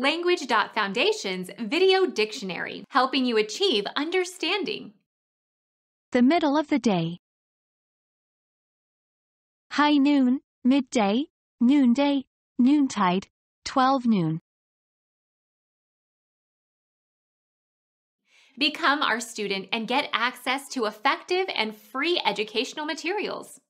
Language.Foundation's Video Dictionary, helping you achieve understanding. The middle of the day. High noon, midday, noonday, noontide, 12 noon. Become our student and get access to effective and free educational materials.